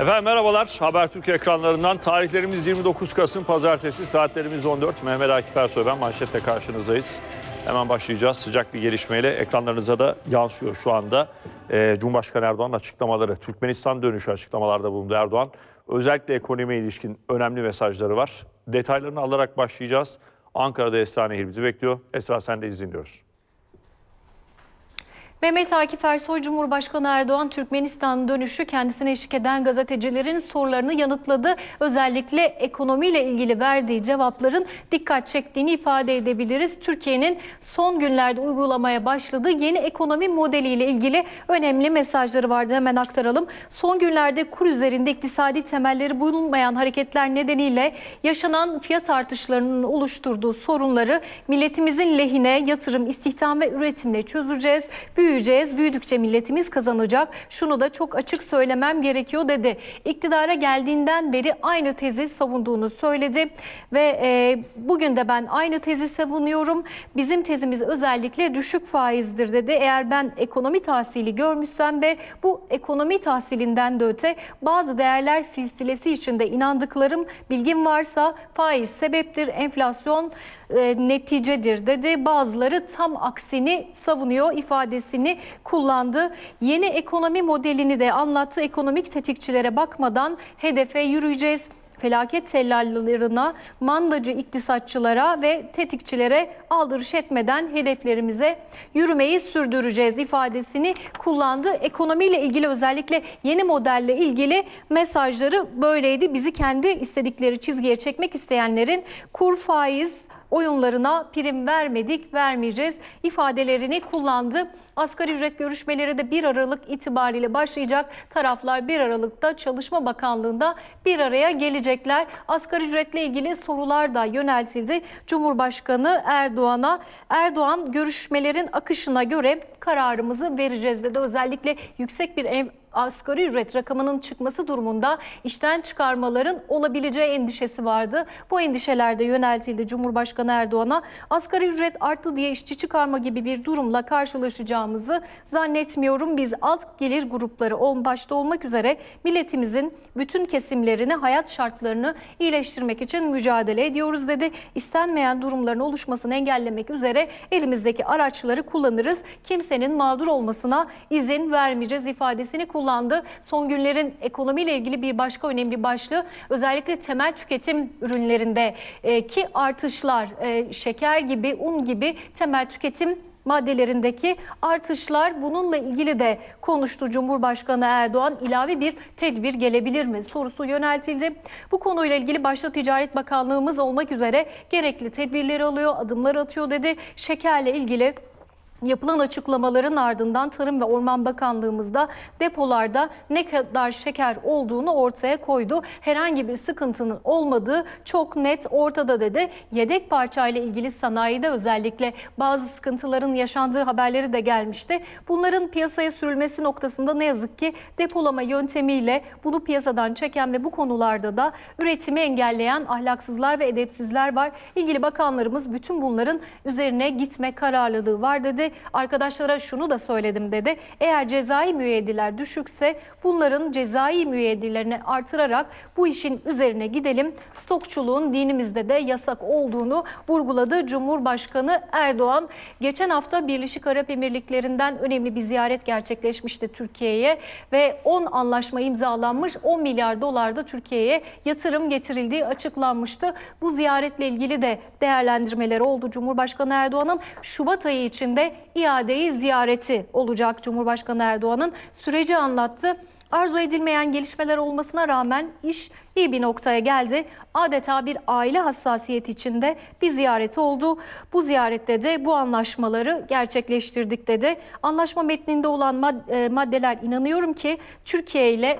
Efendim merhabalar. Habertürk ekranlarından tarihlerimiz 29 Kasım Pazartesi saatlerimiz 14. Mehmet Akif Ersoy ben manşetle karşınızdayız. Hemen başlayacağız. Sıcak bir gelişmeyle ekranlarınıza da yansıyor şu anda. Ee, Cumhurbaşkanı Erdoğan'ın açıklamaları, Türkmenistan dönüşü açıklamalarda bulundu Erdoğan. Özellikle ekonomiye ilişkin önemli mesajları var. Detaylarını alarak başlayacağız. Ankara'da Estanehir bizi bekliyor. Esra sen de izliyoruz. Mehmet Akif Ersoy Cumhurbaşkanı Erdoğan Türkmenistan dönüşü kendisine eşlik eden gazetecilerin sorularını yanıtladı. Özellikle ekonomiyle ilgili verdiği cevapların dikkat çektiğini ifade edebiliriz. Türkiye'nin son günlerde uygulamaya başladığı yeni ekonomi modeliyle ilgili önemli mesajları vardı. Hemen aktaralım. Son günlerde kur üzerinde iktisadi temelleri bulunmayan hareketler nedeniyle yaşanan fiyat artışlarının oluşturduğu sorunları milletimizin lehine yatırım, istihdam ve üretimle çözeceğiz. Büyüyeceğiz, büyüdükçe milletimiz kazanacak. Şunu da çok açık söylemem gerekiyor dedi. İktidara geldiğinden beri aynı tezi savunduğunu söyledi ve e, bugün de ben aynı tezi savunuyorum. Bizim tezimiz özellikle düşük faizdir dedi. Eğer ben ekonomi tahsili görmüşsem ve bu ekonomi tahsilinden de öte bazı değerler silsilesi içinde inandıklarım, bilgim varsa faiz sebeptir, enflasyon e, neticedir dedi. Bazıları tam aksini savunuyor ifadesini kullandı. Yeni ekonomi modelini de anlattı. Ekonomik tetikçilere bakmadan hedefe yürüyeceğiz felaket tellallarına, mandacı iktisatçılara ve tetikçilere aldırış etmeden hedeflerimize yürümeyi sürdüreceğiz ifadesini kullandı. Ekonomiyle ilgili özellikle yeni modelle ilgili mesajları böyleydi. Bizi kendi istedikleri çizgiye çekmek isteyenlerin kur faiz oyunlarına prim vermedik, vermeyeceğiz ifadelerini kullandı. Asgari ücret görüşmeleri de 1 Aralık itibariyle başlayacak. Taraflar 1 Aralık'ta Çalışma Bakanlığı'nda bir araya gelecekler. Asgari ücretle ilgili sorular da yöneltildi. Cumhurbaşkanı Erdoğan'a Erdoğan görüşmelerin akışına göre kararımızı vereceğiz dedi. Özellikle yüksek bir ev asgari ücret rakamının çıkması durumunda işten çıkarmaların olabileceği endişesi vardı. Bu endişelerde yöneltildi Cumhurbaşkanı Erdoğan'a. Asgari ücret arttı diye işçi çıkarma gibi bir durumla karşılaşacağımızı zannetmiyorum. Biz alt gelir grupları başta olmak üzere milletimizin bütün kesimlerini, hayat şartlarını iyileştirmek için mücadele ediyoruz dedi. İstenmeyen durumların oluşmasını engellemek üzere elimizdeki araçları kullanırız. Kimsenin mağdur olmasına izin vermeyeceğiz ifadesini kullandı kullandı. Son günlerin ekonomiyle ilgili bir başka önemli başlığı özellikle temel tüketim ürünlerinde e, ki artışlar e, şeker gibi, un gibi temel tüketim maddelerindeki artışlar bununla ilgili de konuştu Cumhurbaşkanı Erdoğan. ilave bir tedbir gelebilir mi sorusu yöneltildi. Bu konuyla ilgili başta Ticaret Bakanlığımız olmak üzere gerekli tedbirleri alıyor, adımlar atıyor dedi. Şekerle ilgili Yapılan açıklamaların ardından Tarım ve Orman Bakanlığımızda depolarda ne kadar şeker olduğunu ortaya koydu. Herhangi bir sıkıntının olmadığı çok net ortada dedi. Yedek parçayla ilgili sanayide özellikle bazı sıkıntıların yaşandığı haberleri de gelmişti. Bunların piyasaya sürülmesi noktasında ne yazık ki depolama yöntemiyle bunu piyasadan çeken ve bu konularda da üretimi engelleyen ahlaksızlar ve edepsizler var. İlgili bakanlarımız bütün bunların üzerine gitme kararlılığı var dedi arkadaşlara şunu da söyledim dedi. Eğer cezai müeyyideler düşükse bunların cezai müeyyidelerini artırarak bu işin üzerine gidelim. Stokçuluğun dinimizde de yasak olduğunu vurguladı Cumhurbaşkanı Erdoğan. Geçen hafta Birleşik Arap Emirlikleri'nden önemli bir ziyaret gerçekleşmişti Türkiye'ye ve 10 anlaşma imzalanmış 10 milyar dolar da Türkiye'ye yatırım getirildiği açıklanmıştı. Bu ziyaretle ilgili de değerlendirmeler oldu Cumhurbaşkanı Erdoğan'ın Şubat ayı içinde iadeyi ziyareti olacak Cumhurbaşkanı Erdoğan'ın süreci anlattı. Arzu edilmeyen gelişmeler olmasına rağmen iş iyi bir noktaya geldi. Adeta bir aile hassasiyeti içinde bir ziyareti oldu. Bu ziyarette de bu anlaşmaları gerçekleştirdik dedi. Anlaşma metninde olan e, maddeler inanıyorum ki Türkiye ile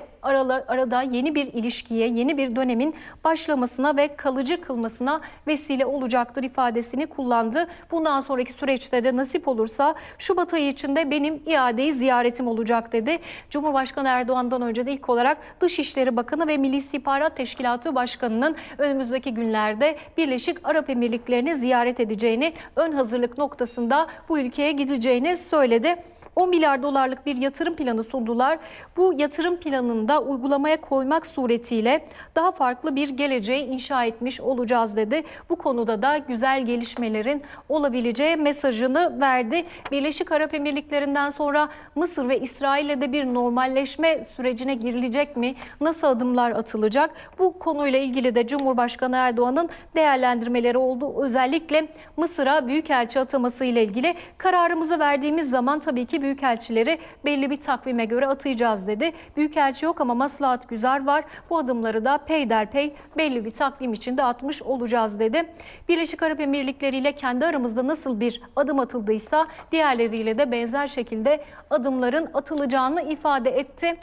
arada yeni bir ilişkiye, yeni bir dönemin başlamasına ve kalıcı kılmasına vesile olacaktır ifadesini kullandı. Bundan sonraki süreçte de nasip olursa Şubat ayı içinde benim iadeyi ziyaretim olacak dedi. Cumhurbaşkanı Erdoğan'dan önce de ilk olarak Dışişleri Bakanı ve Milli İstihbarat Teşkilatı Başkanı'nın önümüzdeki günlerde Birleşik Arap Emirlikleri'ni ziyaret edeceğini, ön hazırlık noktasında bu ülkeye gideceğini söyledi. 10 milyar dolarlık bir yatırım planı sundular. Bu yatırım planında uygulamaya koymak suretiyle daha farklı bir geleceği inşa etmiş olacağız dedi. Bu konuda da güzel gelişmelerin olabileceği mesajını verdi. Birleşik Arap Emirlikleri'nden sonra Mısır ve İsrail'le de bir normalleşme sürecine girilecek mi? Nasıl adımlar atılacak? Bu konuyla ilgili de Cumhurbaşkanı Erdoğan'ın değerlendirmeleri oldu. Özellikle Mısır'a büyükelçi ataması ile ilgili kararımızı verdiğimiz zaman tabii ki büyükelçileri belli bir takvime göre atayacağız dedi. Büyükelçi yok ama maslahat güzel var. Bu adımları da peyderpey belli bir takvim içinde atmış olacağız dedi. Birleşik Arap Emirlikleri ile kendi aramızda nasıl bir adım atıldıysa diğerleriyle de benzer şekilde adımların atılacağını ifade etti.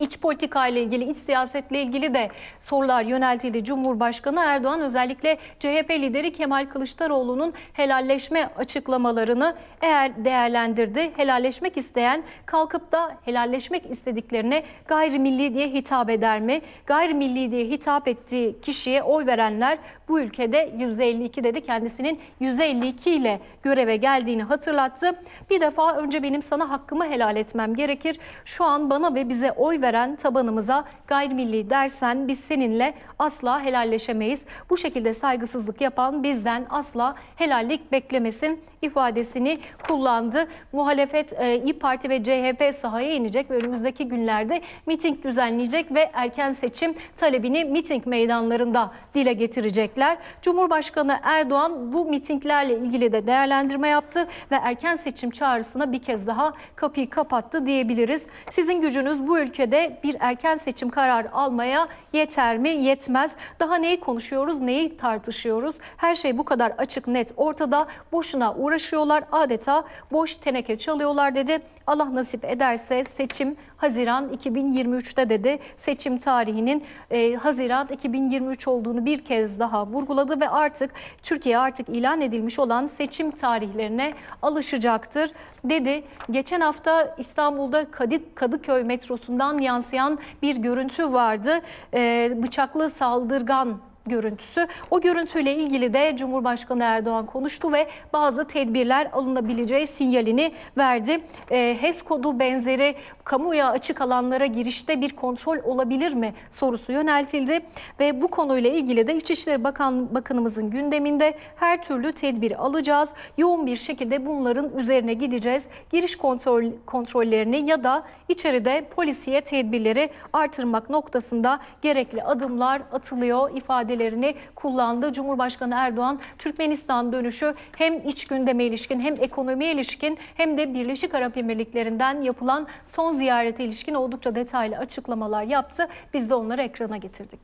İç politika ile ilgili, iç siyasetle ilgili de sorular yöneltildi. Cumhurbaşkanı Erdoğan özellikle CHP lideri Kemal Kılıçdaroğlu'nun helalleşme açıklamalarını eğer değerlendirdi. Helalleşmek isteyen kalkıp da helalleşmek istediklerine gayrimilli diye hitap eder mi? Gayrimilli diye hitap ettiği kişiye oy verenler bu ülkede %52 dedi. Kendisinin %52 ile göreve geldiğini hatırlattı. Bir defa önce benim sana hakkımı helal etmem gerekir. Şu an bana ve bize oy veren tabanımıza gayrimilli dersen biz seninle asla helalleşemeyiz. Bu şekilde saygısızlık yapan bizden asla helallik beklemesin ifadesini kullandı. Muhalefet e, İYİ Parti ve CHP sahaya inecek ve önümüzdeki günlerde miting düzenleyecek ve erken seçim talebini miting meydanlarında dile getirecekler. Cumhurbaşkanı Erdoğan bu mitinglerle ilgili de değerlendirme yaptı ve erken seçim çağrısına bir kez daha kapıyı kapattı diyebiliriz. Sizin gücünüz bu ülkede bir erken seçim kararı almaya yeter mi? Yetmez. Daha neyi konuşuyoruz, neyi tartışıyoruz? Her şey bu kadar açık, net, ortada. Boşuna uğraşıyorlar. Adeta boş teneke çalıyorlar dedi. Allah nasip ederse seçim Haziran 2023'te dedi. Seçim tarihinin e, Haziran 2023 olduğunu bir kez daha vurguladı ve artık Türkiye artık ilan edilmiş olan seçim tarihlerine alışacaktır dedi. Geçen hafta İstanbul'da Kadı- Kadıköy metrosundan yansıyan bir görüntü vardı. E, bıçaklı saldırgan görüntüsü. O görüntüyle ilgili de Cumhurbaşkanı Erdoğan konuştu ve bazı tedbirler alınabileceği sinyalini verdi. E, HES kodu benzeri kamuya açık alanlara girişte bir kontrol olabilir mi sorusu yöneltildi ve bu konuyla ilgili de İçişleri Bakan Bakanımızın gündeminde her türlü tedbir alacağız. Yoğun bir şekilde bunların üzerine gideceğiz. Giriş kontrol kontrollerini ya da içeride polisiye tedbirleri artırmak noktasında gerekli adımlar atılıyor ifadelerini kullandı. Cumhurbaşkanı Erdoğan Türkmenistan dönüşü hem iç gündeme ilişkin hem ekonomiye ilişkin hem de Birleşik Arap Emirlikleri'nden yapılan son ziyarete ilişkin oldukça detaylı açıklamalar yaptı. Biz de onları ekrana getirdik.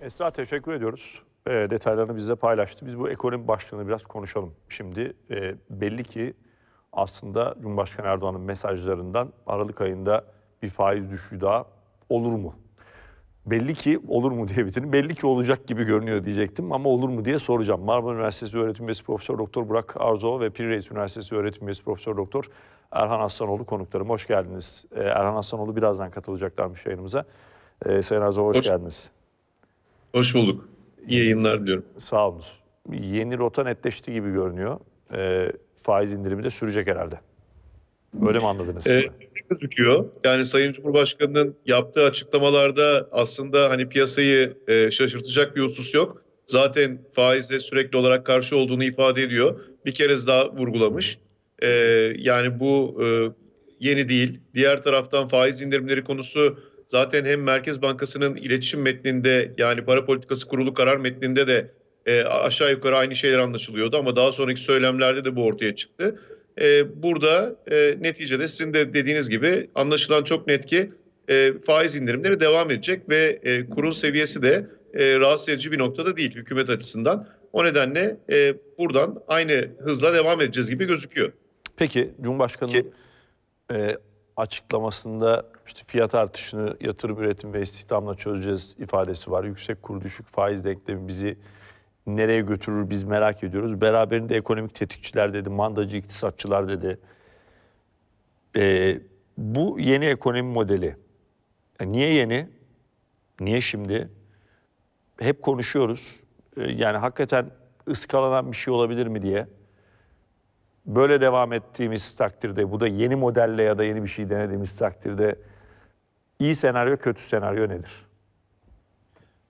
Esra teşekkür ediyoruz. E, detaylarını bizle paylaştı. Biz bu ekonomi başlığını biraz konuşalım. Şimdi e, belli ki aslında Cumhurbaşkanı Erdoğan'ın mesajlarından Aralık ayında bir faiz düşüşü daha olur mu? Belli ki olur mu diye bitirin. Belli ki olacak gibi görünüyor diyecektim ama olur mu diye soracağım. Marmara Üniversitesi öğretim üyesi Profesör Doktor Burak Arzo ve Pir Reis Üniversitesi öğretim üyesi Profesör Doktor Erhan Aslanoğlu konuklarım. Hoş geldiniz. Ee, Erhan Aslanoğlu birazdan katılacaklarmış yayınımıza. Ee, Sayın Arzo hoş, Hoş- geldiniz. Hoş bulduk. İyi yayınlar diliyorum. Sağ olun. Yeni rota netleşti gibi görünüyor. Ee, faiz indirimi de sürecek herhalde. Öyle mi anladınız? Ee, gözüküyor. Yani Sayın Cumhurbaşkanı'nın yaptığı açıklamalarda aslında hani piyasayı e, şaşırtacak bir husus yok. Zaten faize sürekli olarak karşı olduğunu ifade ediyor. Bir kez daha vurgulamış. Ee, yani bu e, yeni değil. Diğer taraftan faiz indirimleri konusu zaten hem Merkez Bankası'nın iletişim metninde yani para politikası kurulu karar metninde de e, aşağı yukarı aynı şeyler anlaşılıyordu ama daha sonraki söylemlerde de bu ortaya çıktı. E, burada e, neticede sizin de dediğiniz gibi anlaşılan çok net ki e, faiz indirimleri devam edecek ve e, kurun seviyesi de e, rahatsız edici bir noktada değil hükümet açısından. O nedenle e, buradan aynı hızla devam edeceğiz gibi gözüküyor. Peki Cumhurbaşkanı'nın e, açıklamasında işte fiyat artışını yatırım, üretim ve istihdamla çözeceğiz ifadesi var. Yüksek kur düşük faiz denklemi bizi nereye götürür biz merak ediyoruz. Beraberinde ekonomik tetikçiler dedi, mandacı iktisatçılar dedi. E, bu yeni ekonomi modeli. E, niye yeni? Niye şimdi? Hep konuşuyoruz. E, yani hakikaten ıskalanan bir şey olabilir mi diye. böyle devam ettiğimiz takdirde bu da yeni modelle ya da yeni bir şey denediğimiz takdirde iyi senaryo kötü senaryo nedir?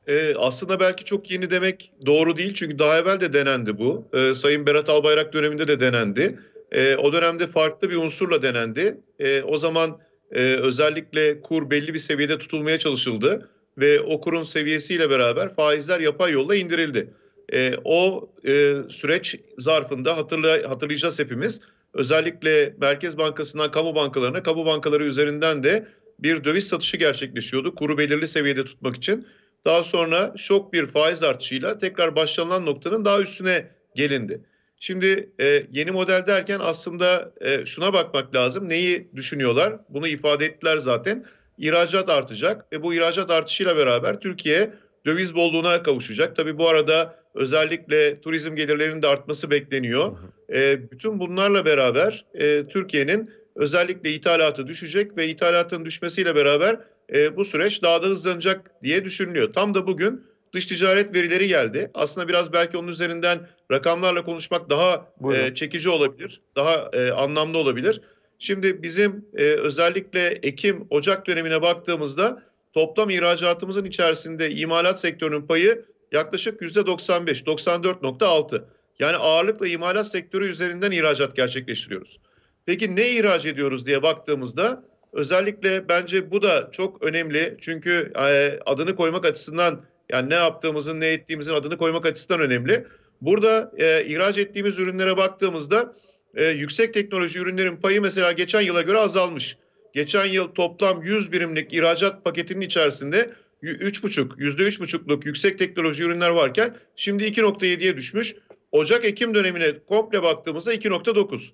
Ee, aslında belki çok yeni demek doğru değil çünkü daha evvel de denendi bu. Ee, Sayın Berat Albayrak döneminde de denendi. Ee, o dönemde farklı bir unsurla denendi. Ee, o zaman e, özellikle kur belli bir seviyede tutulmaya çalışıldı ve o kurun seviyesiyle beraber faizler yapay yolla indirildi. Ee, o e, süreç zarfında hatırla, hatırlayacağız hepimiz. Özellikle Merkez Bankası'ndan kamu bankalarına, kamu bankaları üzerinden de bir döviz satışı gerçekleşiyordu. Kuru belirli seviyede tutmak için. Daha sonra şok bir faiz artışıyla tekrar başlanılan noktanın daha üstüne gelindi. Şimdi e, yeni model derken aslında e, şuna bakmak lazım. Neyi düşünüyorlar? Bunu ifade ettiler zaten. İhracat artacak ve bu ihracat artışıyla beraber Türkiye döviz bolluğuna kavuşacak. Tabii bu arada özellikle turizm gelirlerinin de artması bekleniyor. E, bütün bunlarla beraber e, Türkiye'nin özellikle ithalatı düşecek ve ithalatın düşmesiyle beraber e, bu süreç daha da hızlanacak diye düşünülüyor. Tam da bugün dış ticaret verileri geldi. Aslında biraz belki onun üzerinden rakamlarla konuşmak daha Buyurun. e, çekici olabilir, daha e, anlamlı olabilir. Şimdi bizim e, özellikle Ekim, Ocak dönemine baktığımızda toplam ihracatımızın içerisinde imalat sektörünün payı yaklaşık %95, 94.6. Yani ağırlıkla imalat sektörü üzerinden ihracat gerçekleştiriyoruz. Peki ne ihraç ediyoruz diye baktığımızda özellikle bence bu da çok önemli. Çünkü e, adını koymak açısından yani ne yaptığımızın ne ettiğimizin adını koymak açısından önemli. Burada e, ihraç ettiğimiz ürünlere baktığımızda e, yüksek teknoloji ürünlerin payı mesela geçen yıla göre azalmış. Geçen yıl toplam 100 birimlik ihracat paketinin içerisinde 3,5 %3,5'luk yüksek teknoloji ürünler varken şimdi 2.7'ye düşmüş. Ocak-Ekim dönemine komple baktığımızda 2.9.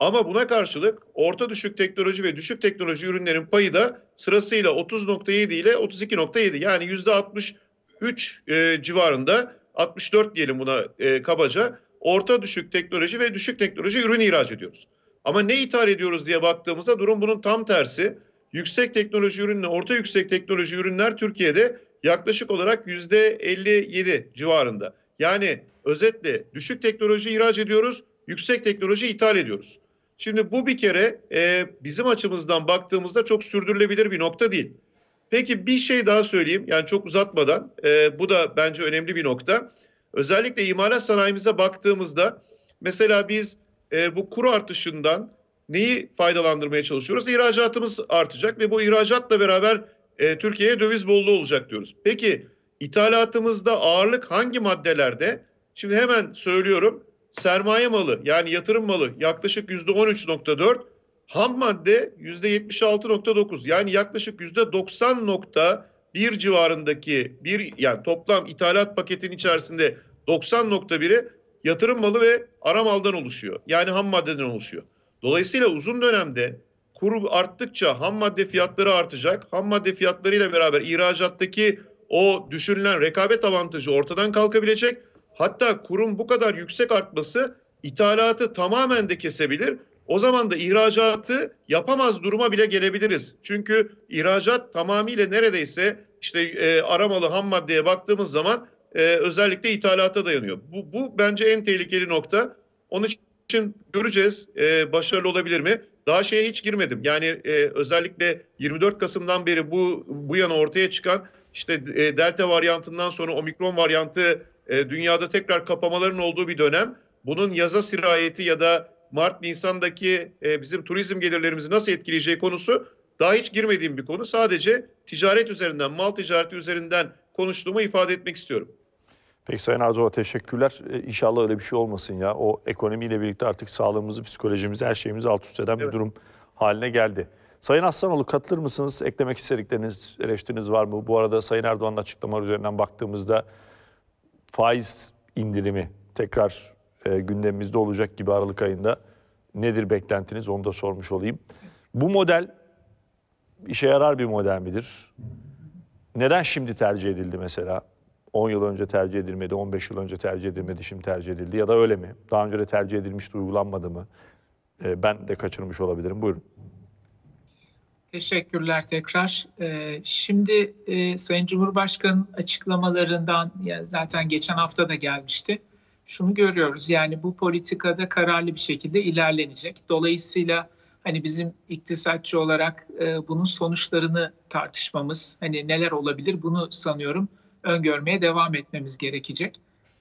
Ama buna karşılık orta düşük teknoloji ve düşük teknoloji ürünlerin payı da sırasıyla 30.7 ile 32.7 yani %63 e, civarında 64 diyelim buna e, kabaca orta düşük teknoloji ve düşük teknoloji ürün ihraç ediyoruz. Ama ne ithal ediyoruz diye baktığımızda durum bunun tam tersi. Yüksek teknoloji ürünle orta yüksek teknoloji ürünler Türkiye'de yaklaşık olarak %57 civarında. Yani özetle düşük teknoloji ihraç ediyoruz, yüksek teknoloji ithal ediyoruz. Şimdi bu bir kere e, bizim açımızdan baktığımızda çok sürdürülebilir bir nokta değil. Peki bir şey daha söyleyeyim yani çok uzatmadan e, bu da bence önemli bir nokta. Özellikle imalat sanayimize baktığımızda mesela biz e, bu kur artışından neyi faydalandırmaya çalışıyoruz? İhracatımız artacak ve bu ihracatla beraber e, Türkiye'ye döviz bolluğu olacak diyoruz. Peki ithalatımızda ağırlık hangi maddelerde? Şimdi hemen söylüyorum. Sermaye malı yani yatırım malı yaklaşık %13.4, ham madde %76.9 yani yaklaşık %90.1 civarındaki bir yani toplam ithalat paketinin içerisinde 90.1'i yatırım malı ve ara maldan oluşuyor. Yani ham maddeden oluşuyor. Dolayısıyla uzun dönemde kur arttıkça ham madde fiyatları artacak. Ham madde fiyatlarıyla beraber ihracattaki o düşünülen rekabet avantajı ortadan kalkabilecek. Hatta kurun bu kadar yüksek artması ithalatı tamamen de kesebilir. O zaman da ihracatı yapamaz duruma bile gelebiliriz. Çünkü ihracat tamamıyla neredeyse işte e, aramalı ham maddeye baktığımız zaman e, özellikle ithalata dayanıyor. Bu, bu bence en tehlikeli nokta. Onun için göreceğiz e, başarılı olabilir mi? Daha şeye hiç girmedim. Yani e, özellikle 24 Kasım'dan beri bu bu yana ortaya çıkan işte e, delta varyantından sonra omikron varyantı e, dünyada tekrar kapamaların olduğu bir dönem. Bunun yaza sirayeti ya da Mart Nisan'daki e, bizim turizm gelirlerimizi nasıl etkileyeceği konusu daha hiç girmediğim bir konu. Sadece ticaret üzerinden, mal ticareti üzerinden konuştuğumu ifade etmek istiyorum. Peki Sayın Arzova teşekkürler. Ee, İnşallah öyle bir şey olmasın ya. O ekonomiyle birlikte artık sağlığımızı, psikolojimizi, her şeyimizi alt üst eden bir Evet. durum haline geldi. Sayın Aslanoğlu katılır mısınız? Eklemek istedikleriniz, eleştiriniz var mı? Bu arada Sayın Erdoğan'ın açıklamaları üzerinden baktığımızda faiz indirimi tekrar e, gündemimizde olacak gibi Aralık ayında. Nedir beklentiniz? Onu da sormuş olayım. Bu model işe yarar bir model midir? Neden şimdi tercih edildi mesela? 10 yıl önce tercih edilmedi, 15 yıl önce tercih edilmedi, şimdi tercih edildi ya da öyle mi? Daha önce de tercih edilmişti, uygulanmadı mı? Ee, ben de kaçırmış olabilirim. Buyurun. Teşekkürler tekrar. Ee, Şimdi e, Sayın Cumhurbaşkanı'nın açıklamalarından zaten geçen hafta da gelmişti. şunu görüyoruz. Yani bu politikada kararlı bir şekilde ilerlenecek. Dolayısıyla hani bizim iktisatçı olarak e, bunun sonuçlarını tartışmamız, hani neler olabilir bunu sanıyorum öngörmeye devam etmemiz gerekecek.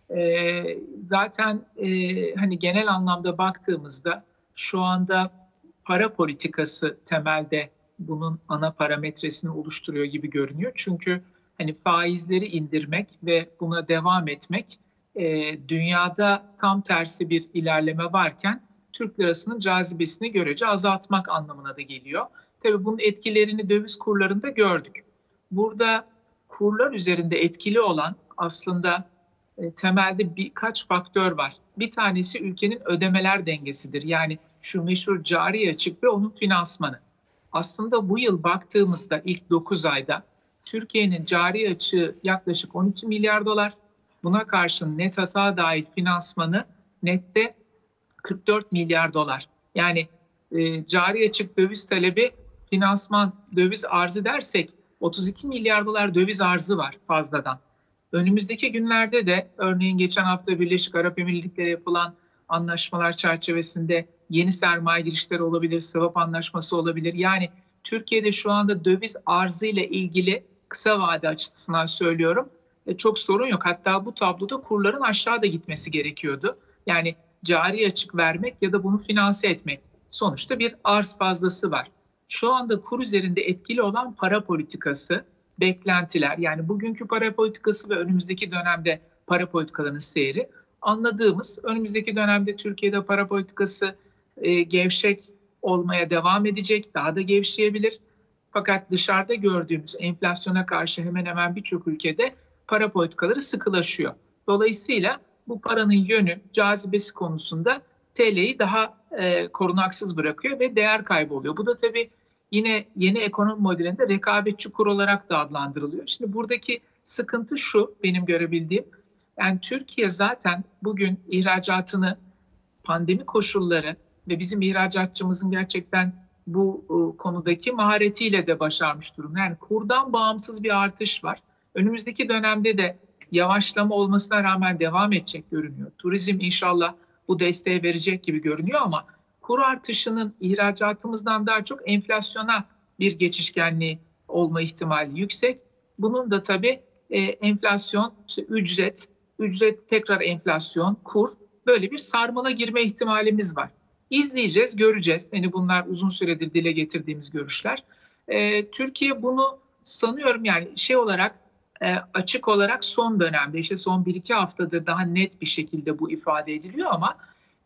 E, zaten e, hani genel anlamda baktığımızda şu anda para politikası temelde bunun ana parametresini oluşturuyor gibi görünüyor. Çünkü hani faizleri indirmek ve buna devam etmek e, dünyada tam tersi bir ilerleme varken Türk lirasının cazibesini görece azaltmak anlamına da geliyor. Tabii bunun etkilerini döviz kurlarında gördük. Burada kurlar üzerinde etkili olan aslında e, temelde birkaç faktör var. Bir tanesi ülkenin ödemeler dengesidir. Yani şu meşhur cari açık ve onun finansmanı. Aslında bu yıl baktığımızda ilk 9 ayda Türkiye'nin cari açığı yaklaşık 12 milyar dolar. Buna karşın net hata dahil finansmanı nette 44 milyar dolar. Yani e, cari açık döviz talebi, finansman döviz arzı dersek 32 milyar dolar döviz arzı var fazladan. Önümüzdeki günlerde de örneğin geçen hafta Birleşik Arap Emirlikleri yapılan anlaşmalar çerçevesinde yeni sermaye girişleri olabilir, swap anlaşması olabilir. Yani Türkiye'de şu anda döviz arzı ile ilgili kısa vade açısından söylüyorum e, çok sorun yok. Hatta bu tabloda kurların aşağıda gitmesi gerekiyordu. Yani cari açık vermek ya da bunu finanse etmek. Sonuçta bir arz fazlası var. Şu anda kur üzerinde etkili olan para politikası, beklentiler yani bugünkü para politikası ve önümüzdeki dönemde para politikalarının seyri anladığımız önümüzdeki dönemde Türkiye'de para politikası e, gevşek olmaya devam edecek, daha da gevşeyebilir. Fakat dışarıda gördüğümüz enflasyona karşı hemen hemen birçok ülkede para politikaları sıkılaşıyor. Dolayısıyla bu paranın yönü, cazibesi konusunda TL'yi daha e, korunaksız bırakıyor ve değer kaybı oluyor. Bu da tabii yine yeni ekonomi modelinde rekabetçi kur olarak da adlandırılıyor. Şimdi buradaki sıkıntı şu benim görebildiğim. Yani Türkiye zaten bugün ihracatını pandemi koşulları ve bizim ihracatçımızın gerçekten bu e, konudaki maharetiyle de başarmış durumda. Yani kurdan bağımsız bir artış var. Önümüzdeki dönemde de yavaşlama olmasına rağmen devam edecek görünüyor. Turizm inşallah bu desteği verecek gibi görünüyor ama kur artışının ihracatımızdan daha çok enflasyona bir geçişkenliği olma ihtimali yüksek. Bunun da tabii e, enflasyon, ücret, ücret tekrar enflasyon, kur böyle bir sarmala girme ihtimalimiz var. İzleyeceğiz, göreceğiz. Yani bunlar uzun süredir dile getirdiğimiz görüşler. E, Türkiye bunu sanıyorum yani şey olarak e, açık olarak son dönemde işte son 1-2 haftadır daha net bir şekilde bu ifade ediliyor ama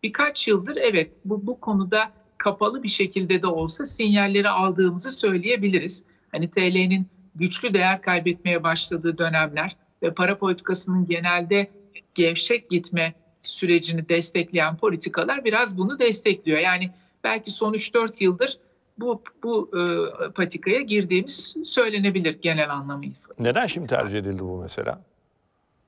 birkaç yıldır evet bu, bu konuda kapalı bir şekilde de olsa sinyalleri aldığımızı söyleyebiliriz. Hani TL'nin güçlü değer kaybetmeye başladığı dönemler ve para politikasının genelde gevşek gitme sürecini destekleyen politikalar biraz bunu destekliyor. Yani belki son 3-4 yıldır bu bu e, patikaya girdiğimiz söylenebilir genel anlamıyla. Neden şimdi tercih edildi bu mesela?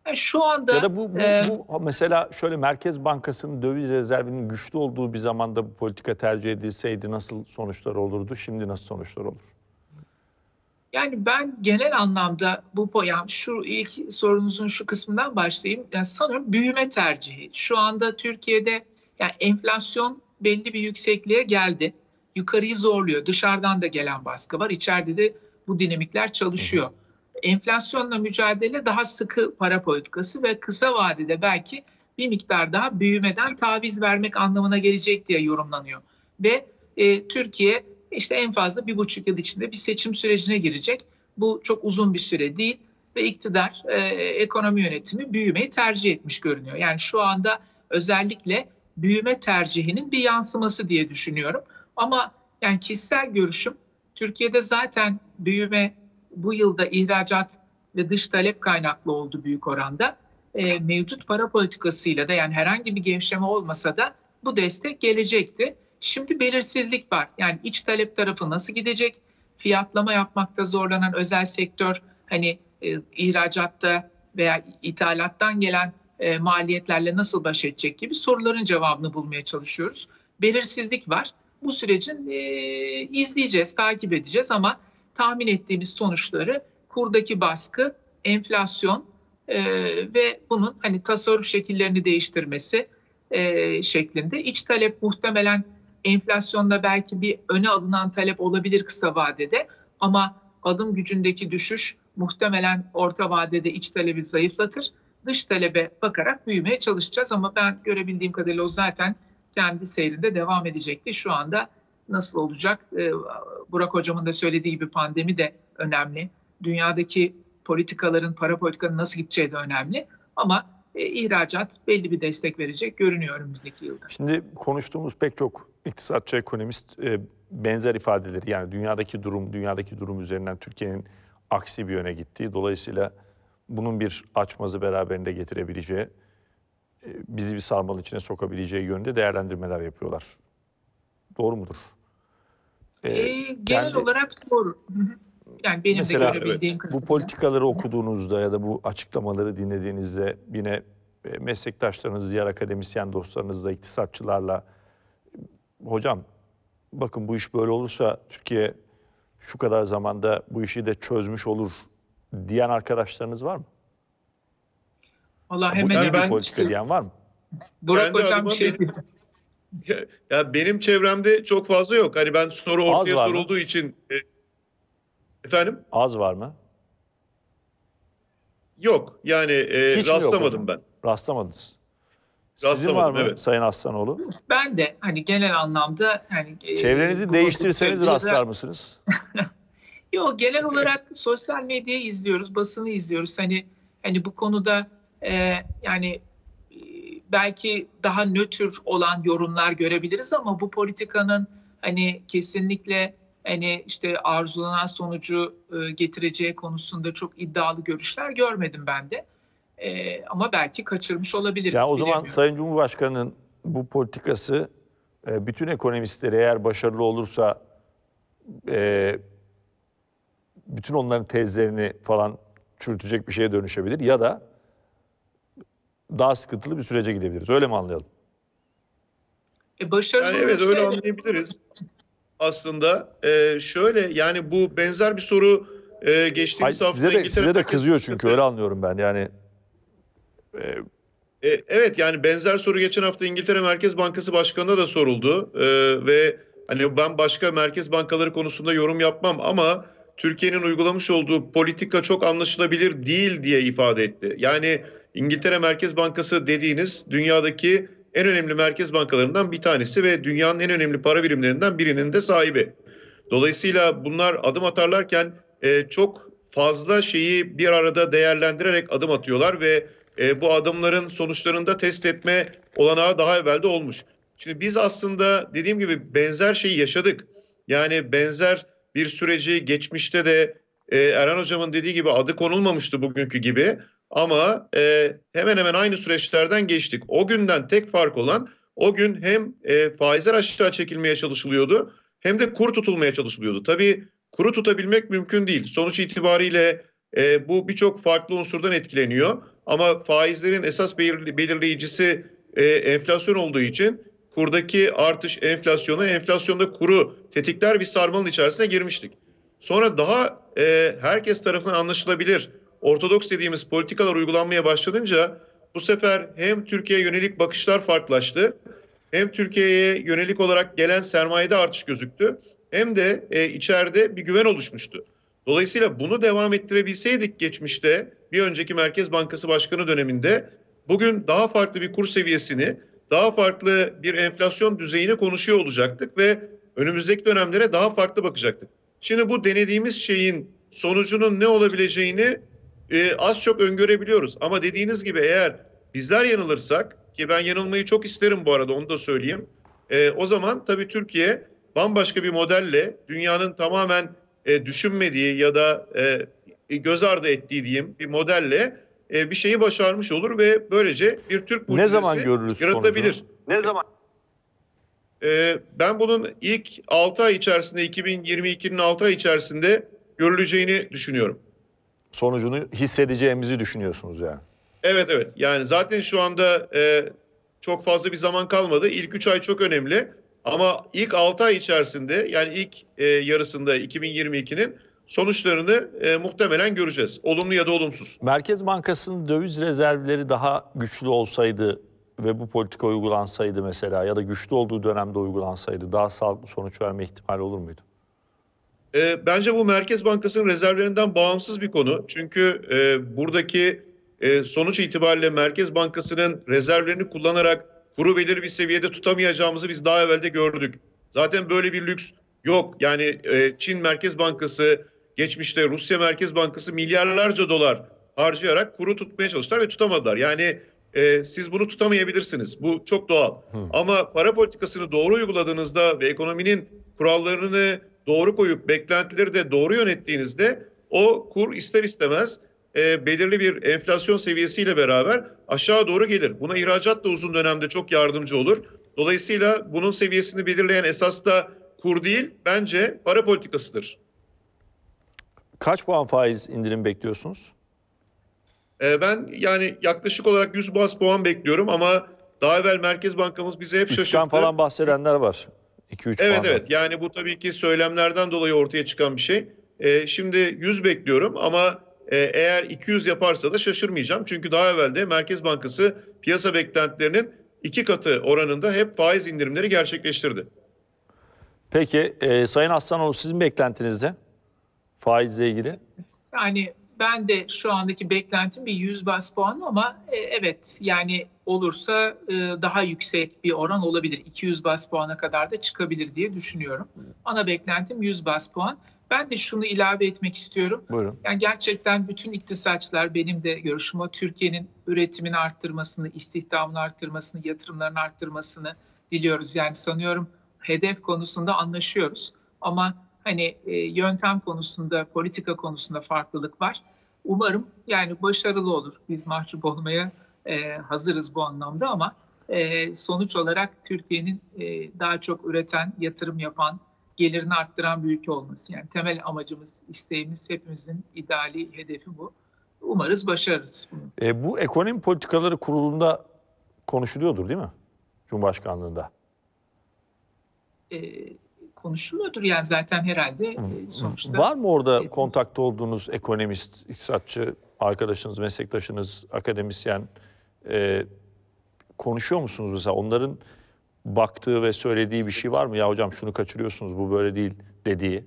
Yani şu anda Ya da bu, bu, e, bu mesela şöyle Merkez Bankası'nın döviz rezervinin güçlü olduğu bir zamanda bu politika tercih edilseydi nasıl sonuçlar olurdu? Şimdi nasıl sonuçlar olur? Yani ben genel anlamda bu yani şu ilk sorunuzun şu kısmından başlayayım. Yani sanıyorum büyüme tercihi. Şu anda Türkiye'de yani enflasyon belli bir yüksekliğe geldi. Yukarıyı zorluyor. Dışarıdan da gelen baskı var. İçeride de bu dinamikler çalışıyor. Enflasyonla mücadele daha sıkı para politikası ve kısa vadede belki bir miktar daha büyümeden taviz vermek anlamına gelecek diye yorumlanıyor. Ve e, Türkiye işte en fazla bir buçuk yıl içinde bir seçim sürecine girecek. Bu çok uzun bir süre değil ve iktidar e, ekonomi yönetimi büyümeyi tercih etmiş görünüyor. Yani şu anda özellikle büyüme tercihinin bir yansıması diye düşünüyorum. Ama yani kişisel görüşüm Türkiye'de zaten büyüme bu yılda ihracat ve dış talep kaynaklı oldu büyük oranda. E, mevcut para politikasıyla da yani herhangi bir gevşeme olmasa da bu destek gelecekti. Şimdi belirsizlik var. Yani iç talep tarafı nasıl gidecek? Fiyatlama yapmakta zorlanan özel sektör hani e, ihracatta veya ithalattan gelen e, maliyetlerle nasıl baş edecek gibi soruların cevabını bulmaya çalışıyoruz. Belirsizlik var. Bu sürecin e, izleyeceğiz, takip edeceğiz ama tahmin ettiğimiz sonuçları kurdaki baskı, enflasyon e, ve bunun hani tasarruf şekillerini değiştirmesi e, şeklinde. İç talep muhtemelen enflasyonda belki bir öne alınan talep olabilir kısa vadede ama alım gücündeki düşüş muhtemelen orta vadede iç talebi zayıflatır. Dış talebe bakarak büyümeye çalışacağız ama ben görebildiğim kadarıyla o zaten kendi seyrinde devam edecekti. Şu anda nasıl olacak? Ee, Burak Hocam'ın da söylediği gibi pandemi de önemli. Dünyadaki politikaların, para politikanın nasıl gideceği de önemli. Ama e, ihracat belli bir destek verecek görünüyor önümüzdeki yılda. Şimdi konuştuğumuz pek çok iktisatçı, ekonomist e, benzer ifadeleri yani dünyadaki durum, dünyadaki durum üzerinden Türkiye'nin aksi bir yöne gittiği. Dolayısıyla bunun bir açmazı beraberinde getirebileceği, e, bizi bir sarmal içine sokabileceği yönde değerlendirmeler yapıyorlar. Doğru mudur? E, Ee, genel kendi- olarak doğru. Yani benim Mesela, de görebildiğim Bu kadarıyla. politikaları okuduğunuzda ya da bu açıklamaları dinlediğinizde yine e, meslektaşlarınız, diğer akademisyen dostlarınızla, iktisatçılarla hocam bakın bu iş böyle olursa Türkiye şu kadar zamanda bu işi de çözmüş olur diyen arkadaşlarınız var mı? Vallahi Bu hemen bir ben- politika diyen var mı? Burak Kendi Hocam adıma bir şey Ya, ya benim çevremde çok fazla yok. Hani ben soru Az ortaya var mı? sorulduğu için e, efendim Az var mı? yok. Yani e, Hiç yok rastlamadım hocam? ben. Rastlamadınız. Sizin var mı evet. Sayın Aslanoğlu? Ben de hani genel anlamda hani e, Çevrenizi bu- değiştirseniz rastlar mısınız? Yok genel olarak sosyal medyayı izliyoruz, basını izliyoruz. Hani hani bu konuda e, yani e, belki daha nötr olan yorumlar görebiliriz ama bu politikanın hani kesinlikle hani işte arzulanan sonucu e, getireceği konusunda çok iddialı görüşler görmedim ben de. E, ama belki kaçırmış olabiliriz. Ya o zaman. Sayın Cumhurbaşkanı'nın bu politikası e, bütün ekonomistleri eğer başarılı olursa e, bütün onların tezlerini falan çürütecek bir şeye dönüşebilir ya da daha sıkıntılı bir sürece gidebiliriz. Öyle mi anlayalım? E, başarılı Yani evet öyle anlayabiliriz. Aslında e, şöyle yani bu benzer bir soru e, Hayır, geçtiğimiz hafta size de size de kızıyor çünkü öyle anlıyorum ben. Yani e, evet yani benzer soru geçen hafta İngiltere Merkez Bankası Başkanı'na da soruldu E, ve hani ben başka merkez bankaları konusunda yorum yapmam ama Türkiye'nin uygulamış olduğu politika çok anlaşılabilir değil diye ifade etti. Yani İngiltere Merkez Bankası dediğiniz dünyadaki en önemli merkez bankalarından bir tanesi ve dünyanın en önemli para birimlerinden birinin de sahibi. Dolayısıyla bunlar adım atarlarken e, çok fazla şeyi bir arada değerlendirerek adım atıyorlar ve e, bu adımların sonuçlarını da test etme olanağı daha evvelde olmuş. Şimdi biz aslında dediğim gibi benzer şeyi yaşadık. Yani benzer bir süreci geçmişte de e, Erhan Hocam'ın dediği gibi adı konulmamıştı bugünkü gibi. Ama e, hemen hemen aynı süreçlerden geçtik. O günden tek fark olan o gün hem e, faizler aşağı çekilmeye çalışılıyordu hem de kur tutulmaya çalışılıyordu. Tabii kuru tutabilmek mümkün değil. Sonuç itibariyle e, bu birçok farklı unsurdan etkileniyor. Ama faizlerin esas belir- belirleyicisi e, enflasyon olduğu için kurdaki artış enflasyonu, enflasyonda kuru tetikler bir sarmalın içerisine girmiştik. Sonra daha e, herkes tarafından anlaşılabilir, ortodoks dediğimiz politikalar uygulanmaya başlanınca bu sefer hem Türkiye'ye yönelik bakışlar farklılaştı, hem Türkiye'ye yönelik olarak gelen sermayede artış gözüktü, hem de e, içeride bir güven oluşmuştu. Dolayısıyla bunu devam ettirebilseydik geçmişte bir önceki Merkez Bankası Başkanı döneminde bugün daha farklı bir kur seviyesini, daha farklı bir enflasyon düzeyini konuşuyor olacaktık ve önümüzdeki dönemlere daha farklı bakacaktık. Şimdi bu denediğimiz şeyin sonucunun ne olabileceğini e, az çok öngörebiliyoruz. Ama dediğiniz gibi eğer bizler yanılırsak ki ben yanılmayı çok isterim bu arada onu da söyleyeyim. e, o zaman tabii Türkiye bambaşka bir modelle dünyanın tamamen e, düşünmediği ya da e, göz ardı ettiği diyeyim bir modelle e, bir şeyi başarmış olur ve böylece bir Türk ne mucizesi zaman görürüz yaratabilir. sonucunu? Ne zaman? E, ben bunun ilk 6 ay içerisinde 2022'nin 6 ay içerisinde görüleceğini düşünüyorum. Sonucunu hissedeceğimizi düşünüyorsunuz yani. Evet evet yani zaten şu anda e, çok fazla bir zaman kalmadı. İlk 3 ay çok önemli ama ilk 6 ay içerisinde yani ilk e, yarısında 2022'nin sonuçlarını e, muhtemelen göreceğiz. Olumlu ya da olumsuz. Merkez Bankası'nın döviz rezervleri daha güçlü olsaydı ve bu politika uygulansaydı mesela ya da güçlü olduğu dönemde uygulansaydı daha sağlıklı sonuç verme ihtimali olur muydu? E, bence bu Merkez Bankası'nın rezervlerinden bağımsız bir konu. Çünkü e, buradaki e, sonuç itibariyle Merkez Bankası'nın rezervlerini kullanarak kuru belirli bir seviyede tutamayacağımızı biz daha evvel de gördük. Zaten böyle bir lüks yok. Yani e, Çin Merkez Bankası, geçmişte Rusya Merkez Bankası milyarlarca dolar harcayarak kuru tutmaya çalıştılar ve tutamadılar. Yani e, siz bunu tutamayabilirsiniz. Bu çok doğal. Ama para politikasını doğru uyguladığınızda ve ekonominin kurallarını doğru koyup beklentileri de doğru yönettiğinizde o kur ister istemez e, belirli bir enflasyon seviyesiyle beraber aşağı doğru gelir. Buna ihracat da uzun dönemde çok yardımcı olur. Dolayısıyla bunun seviyesini belirleyen esas da kur değil bence para politikasıdır. Kaç puan faiz indirim bekliyorsunuz? E, ben yani yaklaşık olarak 100 bas puan bekliyorum ama daha evvel Merkez Bankamız bize hep Üçten şaşırttı. falan bahsedenler var. 2-3 Evet puan. evet yani bu tabii ki söylemlerden dolayı ortaya çıkan bir şey. Ee, şimdi 100 bekliyorum ama e, eğer 200 yaparsa da şaşırmayacağım. Çünkü daha evvel de Merkez Bankası piyasa beklentilerinin iki katı oranında hep faiz indirimleri gerçekleştirdi. Peki e, Sayın Aslanoğlu sizin beklentiniz ne? Faizle ilgili. Yani ben de şu andaki beklentim bir 100 bas puan ama e, evet yani olursa e, daha yüksek bir oran olabilir. 200 bas puana kadar da çıkabilir diye düşünüyorum. Ana beklentim 100 bas puan. Ben de şunu ilave etmek istiyorum. Buyurun. Yani gerçekten bütün iktisatçılar benim de görüşüm o Türkiye'nin üretimin arttırmasını, istihdamın arttırmasını, yatırımların arttırmasını diliyoruz. Yani sanıyorum hedef konusunda anlaşıyoruz. Ama hani e, yöntem konusunda, politika konusunda farklılık var. Umarım yani başarılı olur. Biz mahcup olmaya e, hazırız bu anlamda ama e, sonuç olarak Türkiye'nin e, daha çok üreten, yatırım yapan, gelirini arttıran bir ülke olması. Yani temel amacımız, isteğimiz hepimizin ideali, hedefi bu. Umarız başarırız bunu. E, bu ekonomi politikaları kurulunda konuşuluyordur değil mi? Cumhurbaşkanlığında. E, konuşuluyordur yani zaten herhalde e, sonuçta. Var mı orada kontakta olduğunuz ekonomist, iktisatçı, arkadaşınız, meslektaşınız, akademisyen e, konuşuyor musunuz mesela? Onların baktığı ve söylediği bir şey var mı? Ya hocam şunu kaçırıyorsunuz, bu böyle değil dediği.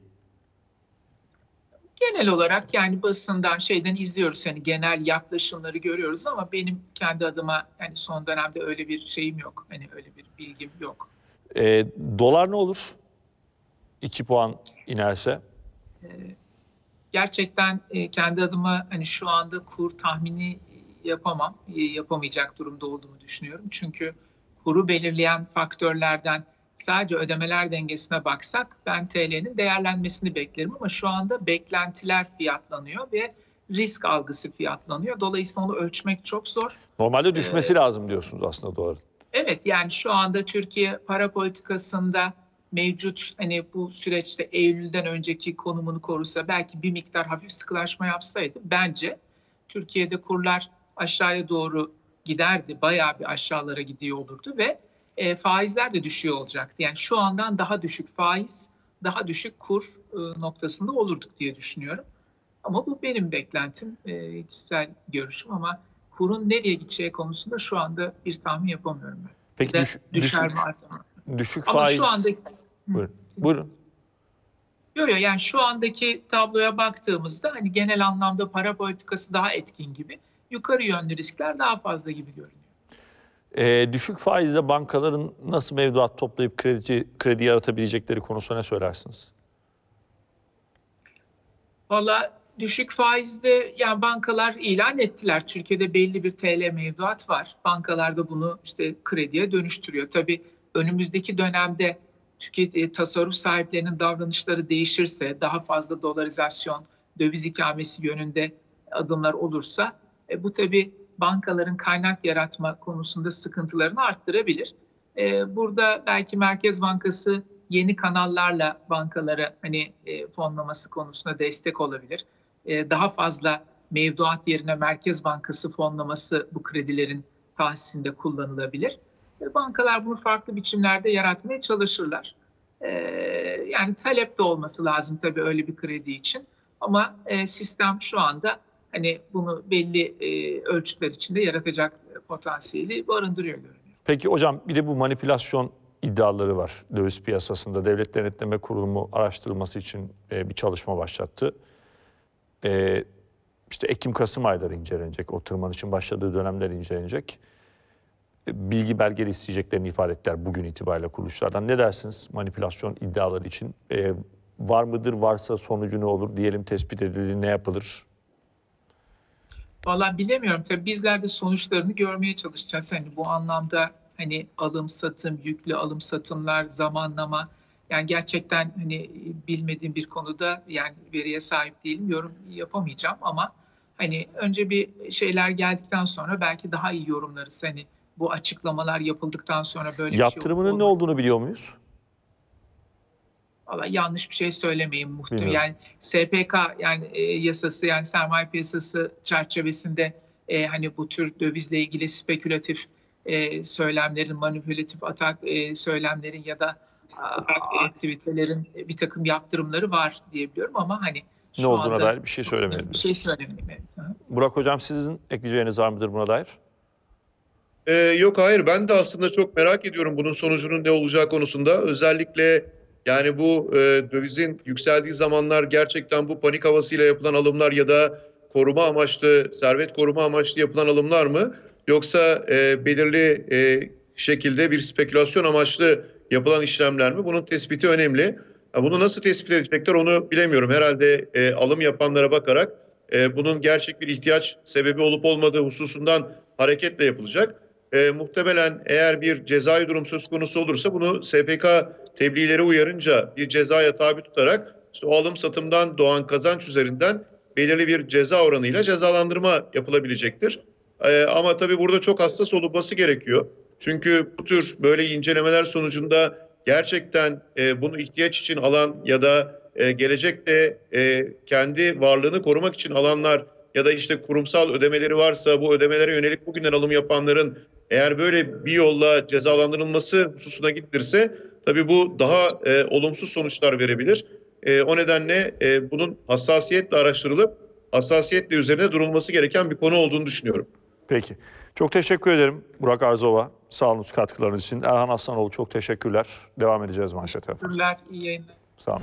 Genel olarak yani basından şeyden izliyoruz hani genel yaklaşımları görüyoruz ama benim kendi adıma yani son dönemde öyle bir şeyim yok. Hani öyle bir bilgim yok. E, dolar ne olur? 2 puan inerse. gerçekten e, kendi adıma hani şu anda kur tahmini yapamam, e, yapamayacak durumda olduğumu düşünüyorum. Çünkü kuru belirleyen faktörlerden sadece ödemeler dengesine baksak ben TL'nin değerlenmesini beklerim ama şu anda beklentiler fiyatlanıyor ve risk algısı fiyatlanıyor. Dolayısıyla onu ölçmek çok zor. Normalde düşmesi lazım diyorsunuz aslında doların. Evet yani şu anda Türkiye para politikasında mevcut hani bu süreçte Eylül'den önceki konumunu korusa belki bir miktar hafif sıkılaşma yapsaydı bence Türkiye'de kurlar aşağıya doğru giderdi. Bayağı bir aşağılara gidiyor olurdu ve e, faizler de düşüyor olacaktı. Yani şu andan daha düşük faiz, daha düşük kur e, noktasında olurduk diye düşünüyorum. Ama bu benim beklentim, e, kişisel görüşüm ama kurun nereye gideceği konusunda şu anda bir tahmin yapamıyorum ben. Peki düş, düşer düşük, mi artar mı? düşük Ama faiz. şu anda Buyurun. Buyurun. Yok yok yani şu andaki tabloya baktığımızda hani genel anlamda para politikası daha etkin gibi. Yukarı yönlü riskler daha fazla gibi görünüyor. Ee, düşük faizle bankaların nasıl mevduat toplayıp kredi, kredi yaratabilecekleri konusunda ne söylersiniz? Valla düşük faizde yani bankalar ilan ettiler. Türkiye'de belli bir TL mevduat var. Bankalar da bunu işte krediye dönüştürüyor. Tabii önümüzdeki dönemde tüket e, tasarruf sahiplerinin davranışları değişirse, daha fazla dolarizasyon, döviz ikamesi yönünde adımlar olursa e, bu tabii bankaların kaynak yaratma konusunda sıkıntılarını arttırabilir. E, burada belki Merkez Bankası yeni kanallarla bankalara hani e, fonlaması konusunda destek olabilir. E, daha fazla mevduat yerine Merkez Bankası fonlaması bu kredilerin tahsisinde kullanılabilir. Bankalar bunu farklı biçimlerde yaratmaya çalışırlar. E, yani talep de olması lazım tabii öyle bir kredi için. Ama e, sistem şu anda hani bunu belli e, ölçütler içinde yaratacak potansiyeli barındırıyor görünüyor. Peki hocam bir de bu manipülasyon iddiaları var döviz piyasasında. Devlet Denetleme Kurulumu araştırılması için e, bir çalışma başlattı. İşte Ekim-Kasım ayları incelenecek. O tırmanışın başladığı dönemler incelenecek. Bilgi belgeleri isteyeceklerini ifade ettiler bugün itibariyle kuruluşlardan. Ne dersiniz manipülasyon iddiaları için? E, var mıdır? Varsa sonucu ne olur? Diyelim tespit edildi ne yapılır? Valla bilemiyorum. Tabii bizler de sonuçlarını görmeye çalışacağız. Hani bu anlamda hani alım satım, yüklü alım satımlar, zamanlama yani gerçekten hani bilmediğim bir konuda yani veriye sahip değilim. Yorum yapamayacağım ama hani önce bir şeyler geldikten sonra belki daha iyi yorumlarız. Hani bu açıklamalar yapıldıktan sonra böyle bir şey ne olduğunu biliyor muyuz? Valla yanlış bir şey söylemeyeyim muhtemelen. Yani SPK yani e, yasası yani sermaye piyasası çerçevesinde e, hani bu tür dövizle ilgili spekülatif e, söylemlerin, manipülatif atak e, söylemlerin ya da a- aktivitelerin bir takım yaptırımları var diyebiliyorum ama hani şu Ne olduğuna anda dair bir şey söylemeyelim. bir şey hı. Burak Hocam sizin ekleyeceğiniz var mıdır buna dair? Ee, yok hayır ben de aslında çok merak ediyorum bunun sonucunun ne olacağı konusunda. Özellikle yani bu e, dövizin yükseldiği zamanlar gerçekten bu panik havasıyla yapılan alımlar ya da koruma amaçlı, servet koruma amaçlı yapılan alımlar mı? Yoksa e, belirli e, şekilde bir spekülasyon amaçlı yapılan işlemler mi? Bunun tespiti önemli. Bunu nasıl tespit edecekler onu bilemiyorum. Herhalde e, alım yapanlara bakarak e, bunun gerçek bir ihtiyaç sebebi olup olmadığı hususundan hareketle yapılacak. E, muhtemelen eğer bir cezai durum söz konusu olursa bunu SPK tebliğleri uyarınca bir cezaya tabi tutarak işte o alım satımdan doğan kazanç üzerinden belirli bir ceza oranıyla cezalandırma yapılabilecektir. E, ama tabii burada çok hassas olunması gerekiyor. Çünkü bu tür böyle incelemeler sonucunda gerçekten e, bunu ihtiyaç için alan ya da e, gelecekte e, kendi varlığını korumak için alanlar ya da işte kurumsal ödemeleri varsa bu ödemelere yönelik bugünden alım yapanların eğer böyle bir yolla cezalandırılması hususuna gidilirse tabii bu daha e, olumsuz sonuçlar verebilir. E, o nedenle e, bunun hassasiyetle araştırılıp hassasiyetle üzerine durulması gereken bir konu olduğunu düşünüyorum. Peki. Çok teşekkür ederim Burak Arzova. Sağ olun katkılarınız için. Erhan Aslanoğlu çok teşekkürler. Devam edeceğiz manşete. Teşekkürler, iyi yayınlar. Sağ olun.